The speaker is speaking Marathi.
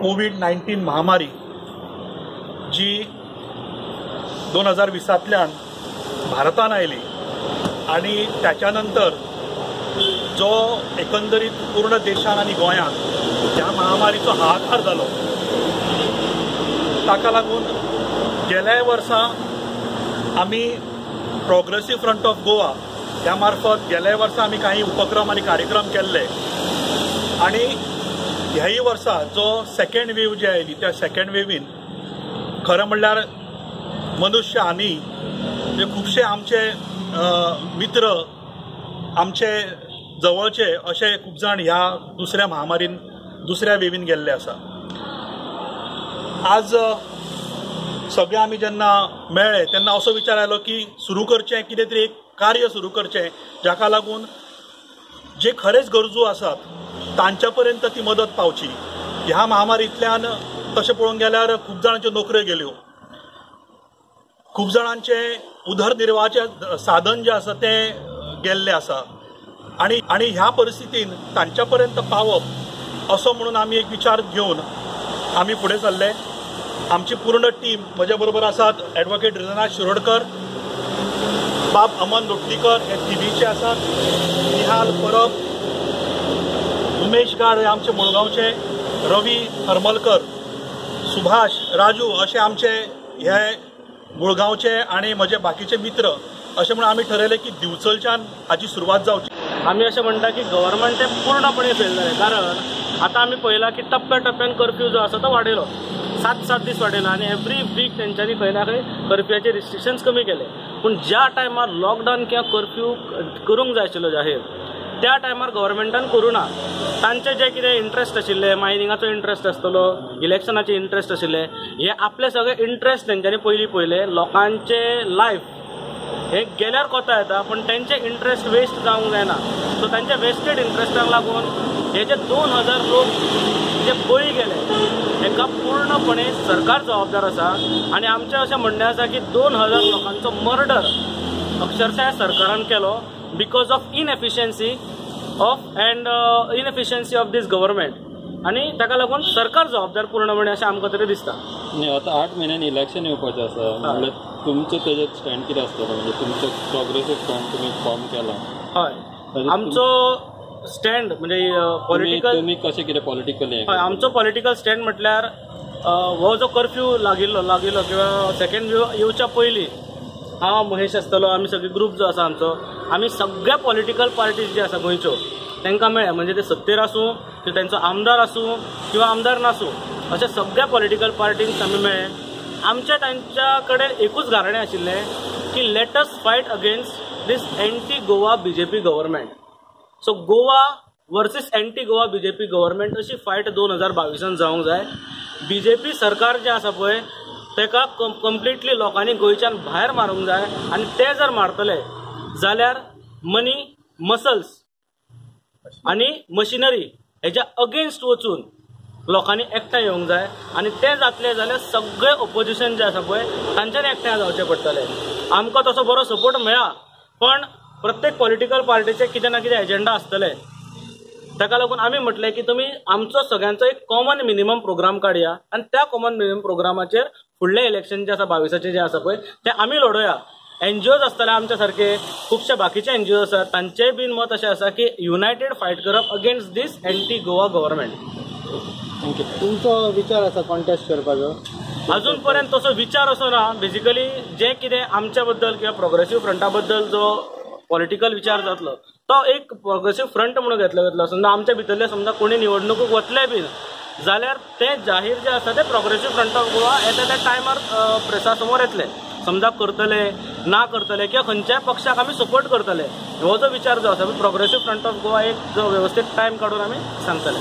कोविड नाईन्टीन महामारी जी दोन हजार विसातल्यान भारतान आयली आणि त्याच्यानंतर जो एकंदरीत पूर्ण देशान आणि गोंयांत ह्या महामारीचो हाहाकार जालो ताका लागून गेल्या वर्सा आमी प्रोग्रेसीव फ्रंट ऑफ गोवा त्या मार्फत गेल्या वर्सा आमी काही उपक्रम आणि कार्यक्रम केल्ले. आणि ह्याही वर्सा जो सेकंड वेव जी आयली त्या सेकंड वेवीन खरं म्हणल्यार मनुष्य हानी जे खुबशे आमचे मित्र आमचे जवळचे असे खूप जाण ह्या दुसऱ्या महामारीन दुसऱ्या वेवीन गेल्ले आसा आज सगळे आमी जेन्ना मेळ्ळे तेन्ना असो विचार आयलो की सुरू करचें कितें तरी एक कार्य सुरू करचें जाका लागून जे खरेच गरजू आसात तांच्या पर्यंत ती मदत पावची. ह्या महामारींतल्यान तशें पळोवंक गेल्यार खूब जाणांच्यो नोकऱ्यो गेल्यो हो. खूब जाणांचे उदरनिर्वाहाचें साधन जें आसा तें गेल्लें आसा आणि आणि ह्या परिस्थितीन तांच्या पर्यंत पावप असो म्हणून आमी एक विचार घेवन आमी फुडें सरले आमची पूर्ण टीम म्हज्या बरोबर आसात ॲडव्होकेट रिजना शिरोडकर बाब अमन लोटलीकर हे टीव्हीचे आसात निहाल परब उमेश गाड हे आमचे मुळगांवचे रवी हरमलकर सुभाष राजू असे आमचे हे मुळगांवचे आणि म्हजे बाकीचे मित्र असे म्हणून आम्ही ठरयलें की दिवचलच्यान हाची सुरवात जावची आम्ही असे म्हणटा की गव्हर्नमेंट ते पूर्णपणे फेल झाले कारण आता आम्ही पहिला की टप्प्याटप्प्यान कर्फ्यू जो आसा तो वाडयलो सात सात दीस वाडयला आणि एव्हरी वीक तेंच्यांनी खंय ना खंय कर्फ्यूचे रिस्ट्रिक्शन्स कमी केले. पूण ज्या टायमार लॉकडाऊन किंवा कर्फ्यू करूंक जाय आशिल्लो जाहीर त्या टायमार गव्हर्मेंटान करूं ना तांचे जे कितें इंट्रस्ट आशिल्ले मायनिंगाचो इंट्रस्ट आसतलो इलेक्शनाचे इंट्रस्ट आशिल्ले हे आपले सगळे इंट्रस्ट तेंच्यांनी पयलीं पयले लोकांचे लायफ हे गेल्यार कोता येता पूण तेंचे इंट्रस्ट वेस्ट जावंक जायना सो तांच्या वेस्टेड इंट्रस्टाक लागून हे जे दोन हजार लोक जे बळी गेले हेका पूर्णपणे सरकार जबाबदार आसा आनी आमचें अशें म्हणणें आसा की दोन हजार लोकांचो मर्डर अक्षरशः सरकारान केलो because of inefficiency of and inefficiency of these government आणि ताका लागून सरकार जबाबदार पूर्णपणे अशें आमकां तरी दिसता नाही आता आठ महिन्यांनी इलेक्शन येवपाचें आसा म्हणल्यार तुमचें तेजेर स्टँड कितें आसतलो म्हणजे तुमचो प्रोग्रेसीव फ्रंट तुमी फॉर्म केला. हय. आमचो स्टँड म्हणजे पॉलिटिकल तुमी कशें कितें पॉलिटिकल हय आमचो पॉलिटिकल स्टँड म्हटल्यार हो जो कर्फ्यू लागिल्लो लागिल्लो किंवा सेकंड वेव येवच्या पयलीं हांव महेश आसतलो आमी सगळे ग्रुप जो आसा आमचो आमी सगळ्या पॉलिटिकल पार्टीज जे आसा गोंयच्यो तांकां मेळ्या म्हणजे ते सत्तेर आसूं किंवा तांचो आमदार आसूं किंवा आमदार नासूं अशा सगळ्या पॉलिटिकल पार्टींक आमी मेळ्ळे आमच्या तांच्या कडेन एकूच गाराणें आशिल्लें की let's fight against these anti Goa B J P government so Goa versus anti Goa B J P government अशी फायट दोन हजार बावीसान जावंक जाय. बी जे पी सरकार जें आसा पळय तेका कंप्लिटली लोकांनी गोंयच्यान भायर मारूंक जाय आनी ते जर मारतले जाल्यार मनी मसल्स आनी मशिनरी हेच्या अगेन्स्ट वचून लोकांनी एकठांय येवंक जाय आनी तें जातलें जाल्यार सगळे ओपोजिशन जें आसा पळय तांच्यानी एकठांय जावचें पडटलें. आमकां तसो बरो सपोर्ट मेळ्ळा पण प्रत्येक पॉलिटिकल पार्टीचे कितें ना कितें एजेंडा आसतले. ताका लागून आमी म्हटलें की तुमी आमचो सगळ्यांचो एक कॉमन मिनिमम प्रोग्राम काडया आनी त्या कॉमन मिनिमम प्रोग्रामाचेर फुडलें इलेक्शन जें आसा बावीसाचें जें आसा पळय तें आमी लढोया. एनजीओज आसतले आमच्या सारखे खुबशे बाकीचे एनजीओ आसात तांचेय बीन मत अशें आसा की युनायटेड फायट करप against these anti Goa government thank you तुमचो विचार आसा कॉन्टेस्ट करपाचो? अजून पर्यंत तसो विचार असो ना बेसिकली जे कितें आमच्या बद्दल किंवा प्रोग्रेसीव फ्रंटा बद्दल जो पॉलिटिकल विचार जातलो तो एक प्रोग्रेसीव फ्रंट म्हणून घेतलो घेतलो. समजा आमच्या भितरले समजा कोणी निवडणुकूक वतले बीन जाल्यार ते जाहीर जे आसा ते प्रोग्रेसीव फ्रंट ऑफ गोवा येता त्या टायमार प्रेसा समोर येतले. समजा करतले ना करतले किंवा खंयच्याय पक्षाक आमी सपोर्ट करतले. हो जो विचार जो आसा प्रोग्रेसीव फ्रंट ऑफ गोवा एक जो वेवस्थीत टायम काडून आमी सांगतले.